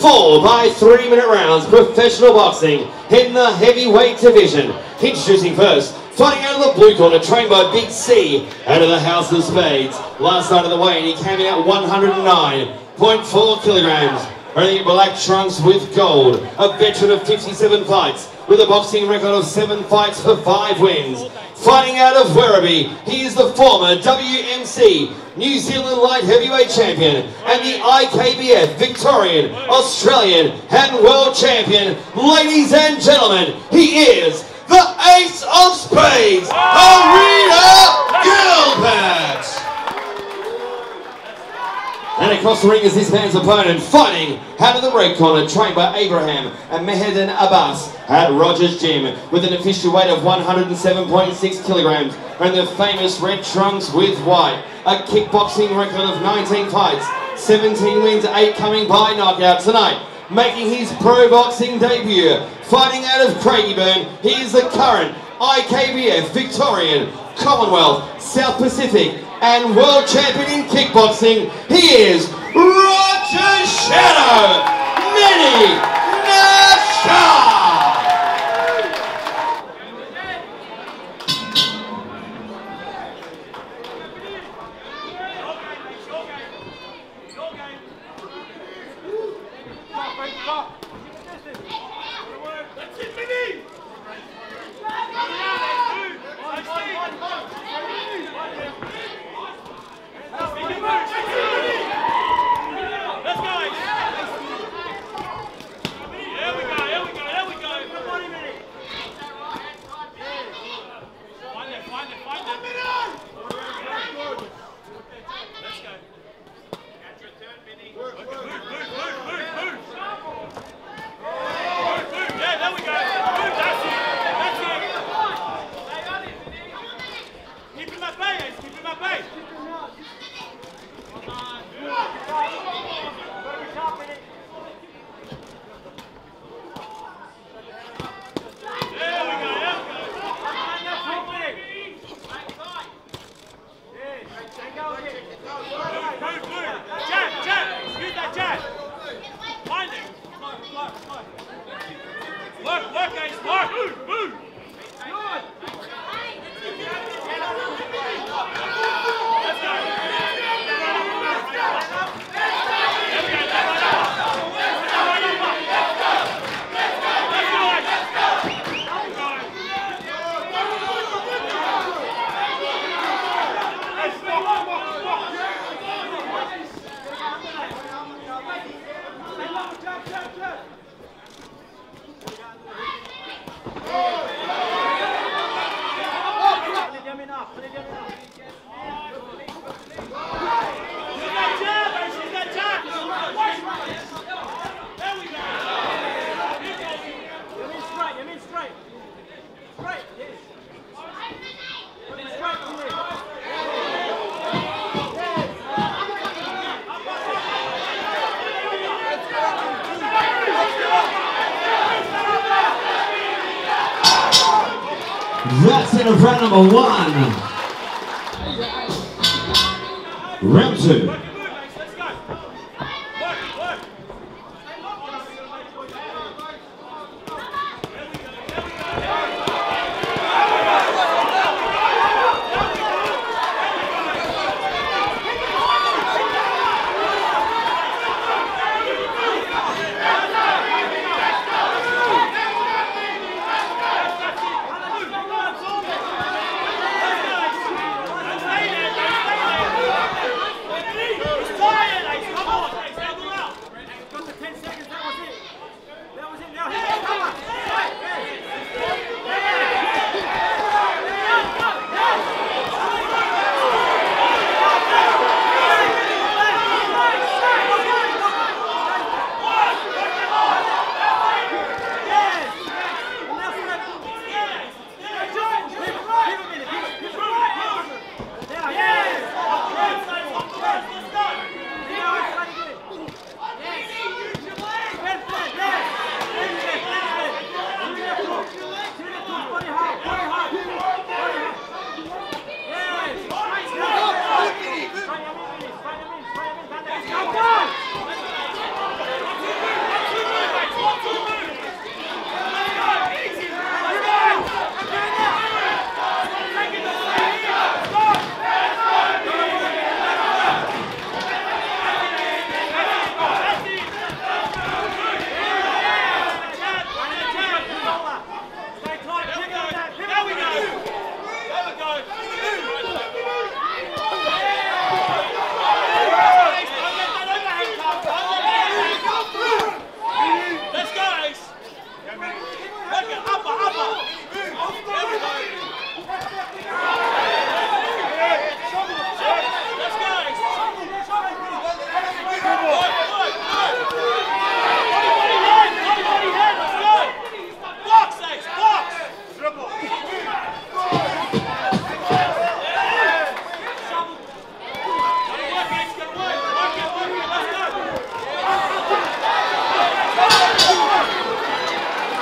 Four by three minute rounds, professional boxing in the heavyweight division. Introducing first, fighting out of the blue corner, trained by Big C, out of the House of Spades. Last night of the weigh, and he came at 109.4 kilograms. Wearing black trunks with gold, a veteran of 57 fights, with a boxing record of seven fights for five wins. Fighting out of Werribee, he is the former WMC New Zealand Light Heavyweight Champion and the IKBF Victorian, Australian and World Champion. Ladies and gentlemen, he is the Ace of Spades, Areta Gilbert! And across the ring is his man's opponent, fighting out of the red corner, trained by Abraham and Mehedin Abbas at Rogers Gym, with an official weight of 107.6 kilograms, and the famous red trunks with white. A kickboxing record of 19 fights, 17 wins, 8 coming by knockout tonight. Making his pro boxing debut, fighting out of Craigieburn, he is the current IKBF Victorian, Commonwealth, South Pacific, and world champion in kickboxing, he is Roger Shadow. Mini Nachar! Of round number one. Round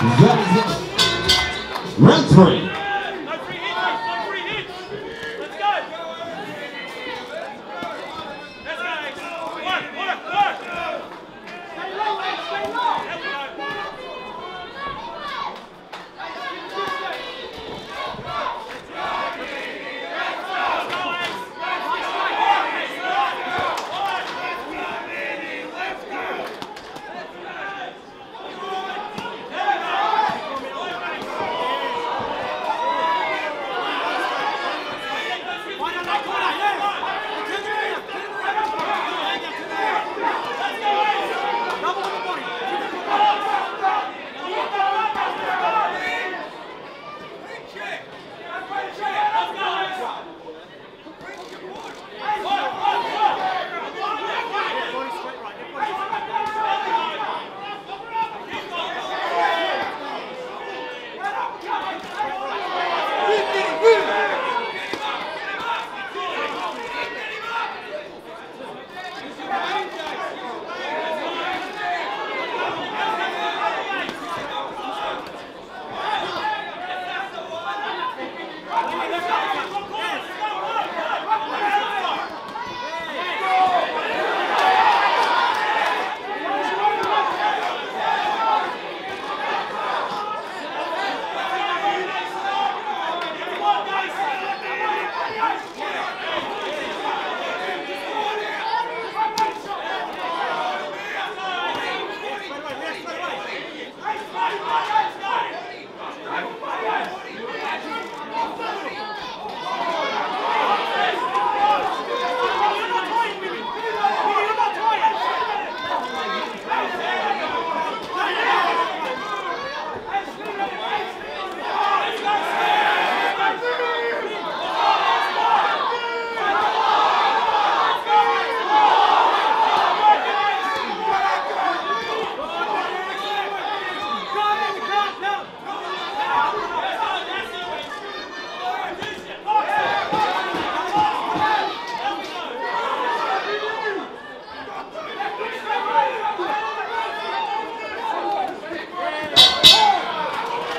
That is it.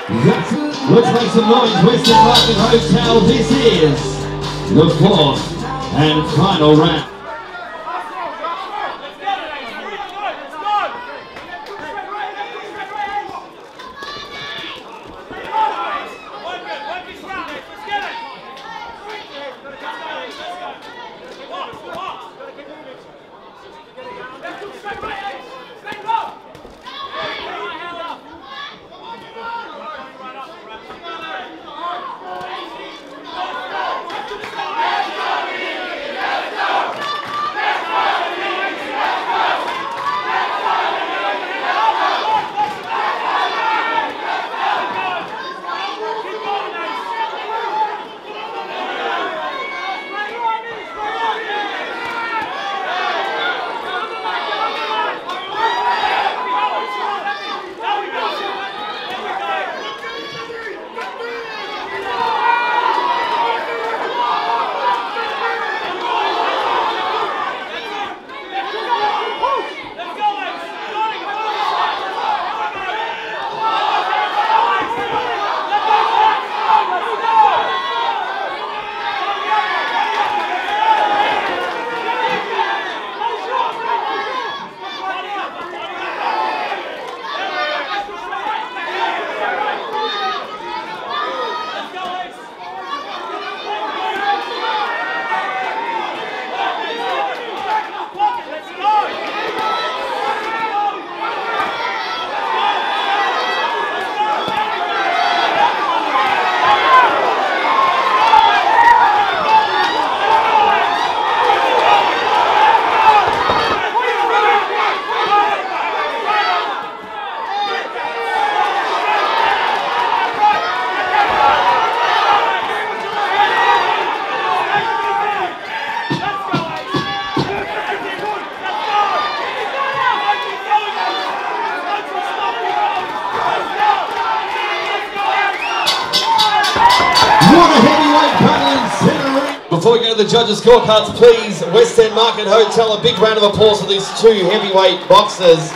Let's make some noise, Western Market Hotel. This is the fourth and final round. Before we go to the judges' scorecards, please, West End Market Hotel, a big round of applause for these two heavyweight boxers.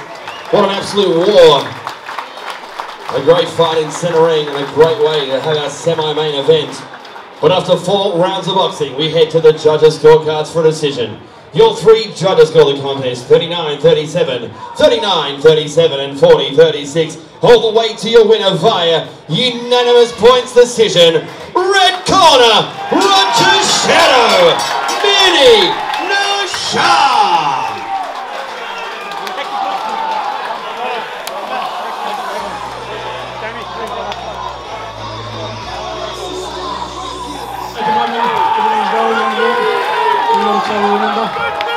What an absolute war. A great fight in centre ring and a great way to have our semi-main event. But after four rounds of boxing, we head to the judges' scorecards for a decision. Your three judges score the contest 39-37, 39-37 and 40-36. All the way to your winner via unanimous points decision. Red corner, Roger Shadow, Mini Nachar.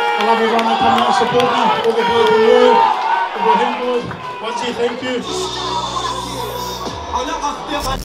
I love everyone that come out and support me, all the boys from Royal, all the Hen again, thank you.